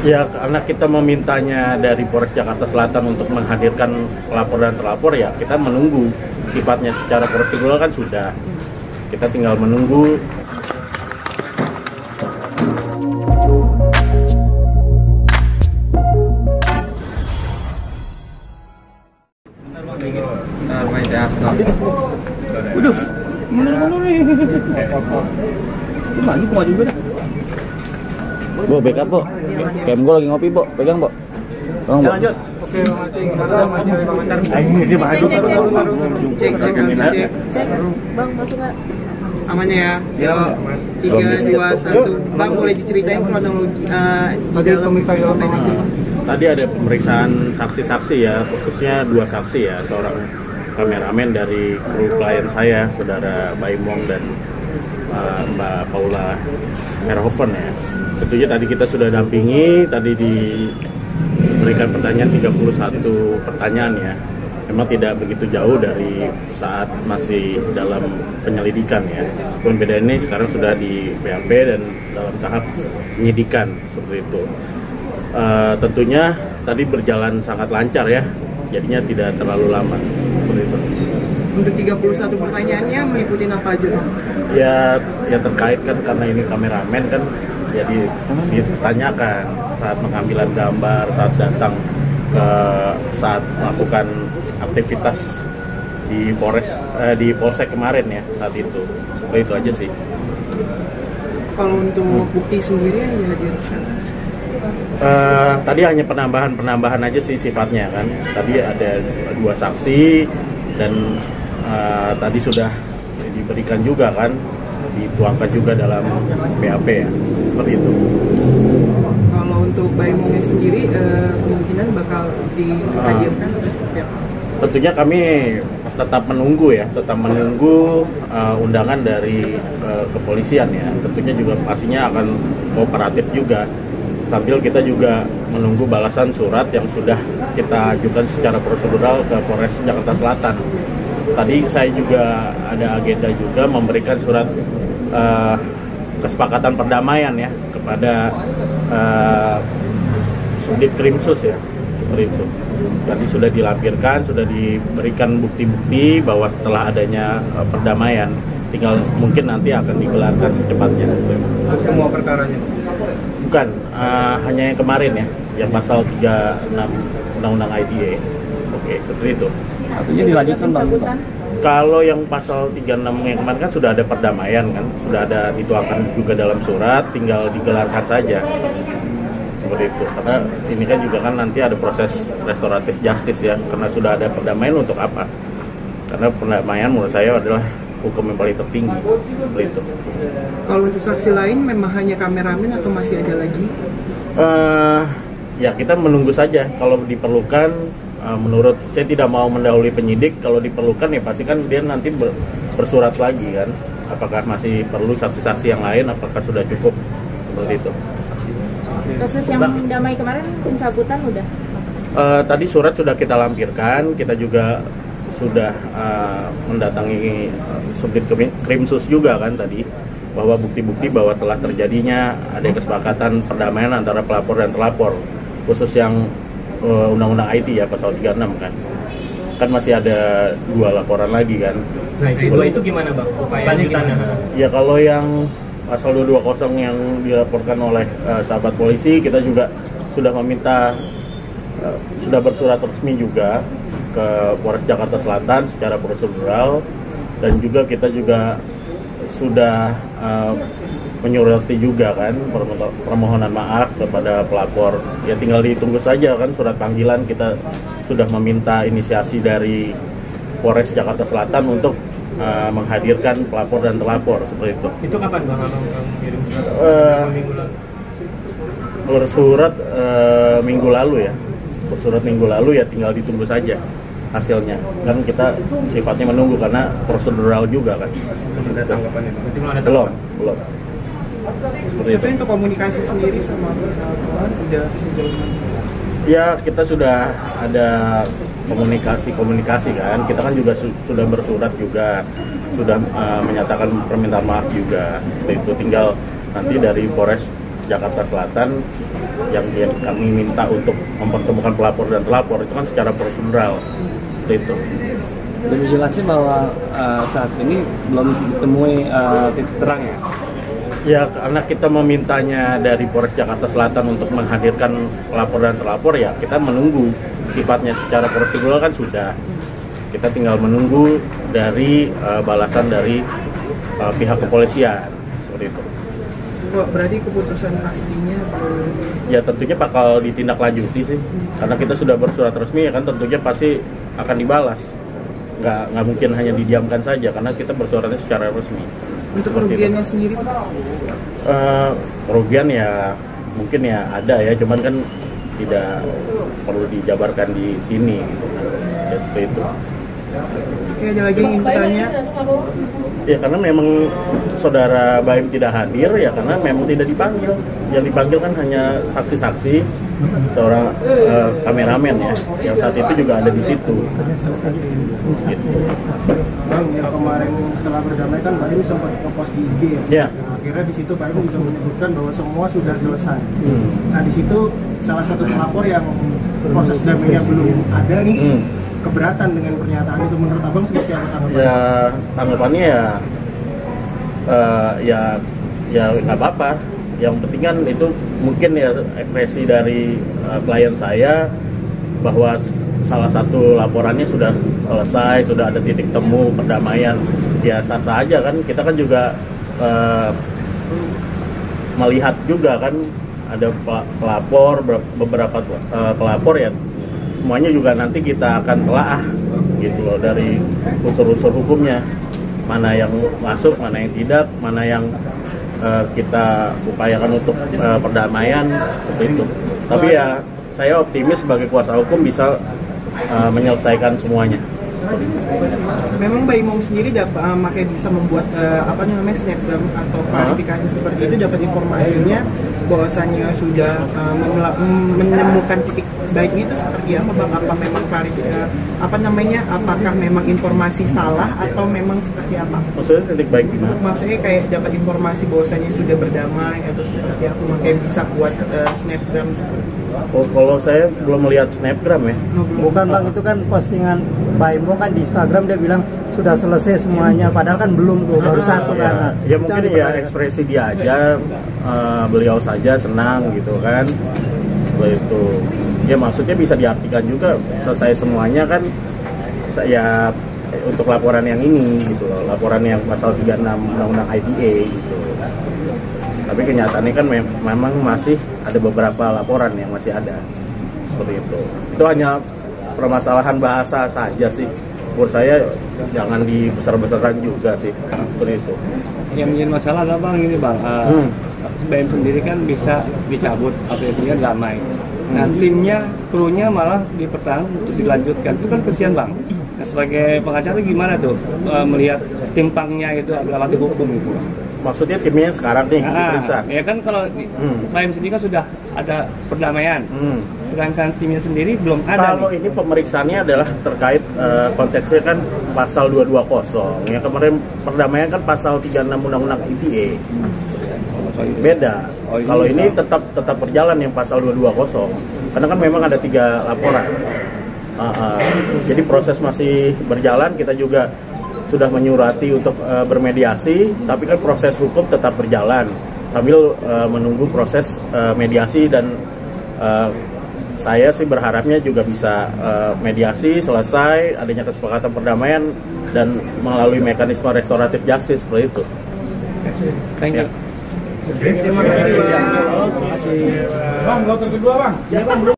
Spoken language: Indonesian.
Ya, karena kita memintanya dari Polres Jakarta Selatan untuk menghadirkan pelapor dan terlapor, ya kita menunggu. Sifatnya secara prosedural kan sudah. Kita tinggal menunggu Waduh, mundur-mundur nih. Gimana juga dah. Bu, backup, Bu. Kem gue lagi ngopi, Bu. Pegang, Bu. Tolong, Bu. Lanjut. Oke, Bang Acing. Maju Cek, cek, cek. Cek, bang masuk nggak? Amannya ya. Yo. Tiga, dua, satu. Bang, boleh diceritain kronologi uh, di dalam Bang Acing? Tadi ada pemeriksaan saksi-saksi ya, khususnya dua saksi ya, seorang kameramen dari kru klien saya, saudara Baimong dan uh, Mbak Paula Merhoven ya. Tentunya tadi kita sudah dampingi, tadi diberikan pertanyaan 31 pertanyaan ya. Memang tidak begitu jauh dari saat masih dalam penyelidikan ya. Pun beda ini sekarang sudah di PAP dan dalam tahap penyidikan seperti itu. Eh, tentunya tadi berjalan sangat lancar ya, jadinya tidak terlalu lama seperti itu. Untuk 31 pertanyaannya meliputi apa aja? Ya, ya terkait kan karena ini kameramen kan, jadi ditanyakan saat pengambilan gambar, saat datang ke saat melakukan aktivitas di Polres eh, di Polsek kemarin ya saat itu. Seperti itu aja sih. Kalau untuk bukti sendiri yang dihadirkan Eh, tadi hanya penambahan-penambahan aja sih sifatnya kan. Tadi ada dua saksi dan eh, tadi sudah diberikan juga kan, dituangkan juga dalam BAP ya, seperti itu. kalau untuk Baimongnya sendiri eh, kemungkinan bakal dihadirkan atau seperti apa? Tentunya kami tetap menunggu ya, tetap menunggu eh, undangan dari eh, kepolisian ya. Tentunya juga pastinya akan kooperatif juga. Sambil kita juga menunggu balasan surat yang sudah kita ajukan secara prosedural ke Polres Jakarta Selatan. Tadi saya juga ada agenda juga memberikan surat eh, kesepakatan perdamaian ya kepada eh, Subdit Krimsus ya seperti itu. Tadi sudah dilampirkan, sudah diberikan bukti-bukti bahwa setelah adanya eh, perdamaian, tinggal mungkin nanti akan digelarkan secepatnya. Semua perkaranya. Bukan, eh, hanya yang kemarin ya, yang pasal 36 Undang-Undang ITE. Oke, seperti itu. Artinya dilanjutkan, Bang. Kalau yang pasal 36 yang kemarin kan sudah ada perdamaian kan, sudah ada dituangkan juga dalam surat, tinggal digelarkan saja. Seperti itu. Karena ini kan juga kan nanti ada proses restoratif justice ya, karena sudah ada perdamaian untuk apa? Karena perdamaian menurut saya adalah hukum yang paling tertinggi. Seperti itu. Kalau untuk saksi lain memang hanya kameramen atau masih ada lagi? eh ya kita menunggu saja kalau diperlukan eh, menurut saya tidak mau mendahului penyidik. Kalau diperlukan ya pasti kan dia nanti ber- bersurat lagi kan? Apakah masih perlu saksi-saksi yang lain? Apakah sudah cukup? Seperti itu. Kasus yang damai kemarin pencabutan udah. Eh, tadi surat sudah kita lampirkan. Kita juga sudah eh, mendatangi eh, Subdit Krim- Krimsus juga kan tadi. Bahwa bukti-bukti bahwa telah terjadinya ada kesepakatan perdamaian antara pelapor dan terlapor. Khusus yang eh, undang-undang IT ya pasal 36 kan kan masih ada dua laporan lagi kan Nah, itu dua itu gimana bang? Upaya lanjutannya? ya kalau yang pasal 220 yang dilaporkan oleh eh, sahabat polisi kita juga sudah meminta eh, sudah bersurat resmi juga ke Polres Jakarta Selatan secara prosedural dan juga kita juga sudah eh, menyurati juga kan permo- permohonan maaf kepada pelapor. Ya tinggal ditunggu saja kan surat panggilan kita sudah meminta inisiasi dari Polres Jakarta Selatan untuk eh, menghadirkan pelapor dan terlapor seperti itu. Itu kapan bang? Abang kirim surat? Berapa minggu lalu? bersurat eh, minggu lalu ya. Bersurat minggu lalu ya tinggal ditunggu saja hasilnya. Kan kita sifatnya menunggu karena prosedural juga kan. Belum ada tanggapan itu. Berarti belum seperti itu. Tapi untuk komunikasi sendiri sama pelapor udah sejauh mana? ya kita sudah ada komunikasi komunikasi kan. Kita kan juga su- sudah bersurat juga. Sudah eh, menyatakan permintaan maaf juga. Seperti itu. Tinggal nanti dari Polres Jakarta Selatan yang yang kami minta untuk mempertemukan pelapor dan telapor itu kan secara prosedural. Seperti itu. Lebih jelasnya bahwa eh, saat ini belum ditemui eh, titik terang ya. Ya karena kita memintanya dari Polres Jakarta Selatan untuk menghadirkan pelapor dan telapor ya kita menunggu. Sifatnya secara prosedural kan sudah. Kita tinggal menunggu dari eh, balasan dari eh, pihak kepolisian. Seperti itu. Berarti keputusan pastinya Ya tentunya bakal ditindaklanjuti sih. Karena kita sudah bersurat resmi ya kan tentunya pasti akan dibalas. Nggak nggak mungkin hanya didiamkan saja karena kita bersuratnya secara resmi. Untuk kerugiannya sendiri Pak? Eh, kerugian ya mungkin ya ada ya cuman kan tidak perlu dijabarkan di sini gitu. ya seperti itu Oke, ada lagi yang ingin bertanya? ya karena memang saudara Baim tidak hadir ya karena memang tidak dipanggil yang dipanggil kan hanya saksi-saksi seorang eh, kameramen ya yang saat itu juga ada di situ gitu. Bang, yang kemarin setelah berdamai kan Pak Ibu sempat ngepost di IG ya. Ya. Nah, akhirnya di situ Pak Ibu bisa menyebutkan bahwa semua sudah selesai. Hmm. Nah di situ salah satu pelapor yang proses damainya belum ada nih Hmm. keberatan dengan pernyataan itu menurut abang seperti apa tanggapannya? ya tanggapannya ya eh, ya ya nggak apa-apa yang penting kan itu mungkin ya ekspresi dari eh, klien saya bahwa salah satu laporannya sudah selesai sudah ada titik temu perdamaian. Biasa saja kan. Kita kan juga eh, melihat juga kan ada pe- pelapor ber- beberapa eh, pelapor ya. Semuanya juga nanti kita akan telaah gitu loh dari unsur-unsur hukumnya. Mana yang masuk mana yang tidak mana yang eh, kita upayakan untuk eh, perdamaian seperti itu. Tapi ya saya optimis sebagai kuasa hukum bisa eh, menyelesaikan semuanya. Memang Mbak Imong sendiri dapat uh, makanya bisa membuat uh, apa namanya snapgram atau klarifikasi seperti itu dapat informasinya bahwasannya sudah uh, menemukan titik baiknya itu seperti apa Bang? Apa memang klarifikasi apa namanya? Apakah memang informasi salah atau memang seperti apa? maksudnya titik baik gimana Maksudnya kayak dapat informasi bahwasannya sudah berdamai atau seperti apa? Makanya bisa buat uh, snapgram seperti itu. Oh, kalau saya belum melihat snapgram ya Oh. Bukan bang, itu kan postingan Baimbo kan di Instagram dia bilang sudah selesai semuanya, padahal kan belum tuh, baru satu kan. Nah, ya itu mungkin ya ekspresi dia aja eh, beliau saja senang gitu kan. Begitu ya maksudnya bisa diartikan juga selesai semuanya kan saya untuk laporan yang ini gitu loh laporan yang pasal 36 undang-undang ITE gitu. Tapi kenyataannya kan mem- memang masih ada beberapa laporan yang masih ada. Seperti itu. Itu hanya permasalahan bahasa saja sih menurut saya jangan dibesar-besarkan juga sih seperti itu Yang menjadi masalah adalah bang ini bang, eh, Hmm. SBM sendiri kan bisa dicabut apalagi damai. Nah timnya, krunya malah dipertahankan untuk dilanjutkan. Itu kan kesian bang. Nah, sebagai pengacara gimana tuh eh, melihat timpangnya itu adalah hukum itu? Maksudnya timnya yang sekarang nih Ah, diperiksa ya kan kalau Hmm. BEM sendiri kan sudah ada perdamaian, Hmm. sedangkan timnya sendiri belum ada. Kalau nih. ini pemeriksaannya adalah terkait eh, konteksnya kan pasal 220. Yang kemarin perdamaian kan pasal 36 Undang-Undang ITE. Itu. Beda. Oh, ini Kalau ini tetap tetap berjalan yang pasal 220. Karena kan memang ada tiga laporan. Ah, ah. Jadi proses masih berjalan. Kita juga sudah menyurati untuk eh, bermediasi, tapi kan proses hukum tetap berjalan sambil eh, menunggu proses eh, mediasi dan eh, saya sih berharapnya juga bisa eh, mediasi selesai adanya kesepakatan perdamaian dan melalui mekanisme restoratif justice seperti itu. Thank you. Terima kasih Bang. Bang, kedua bang.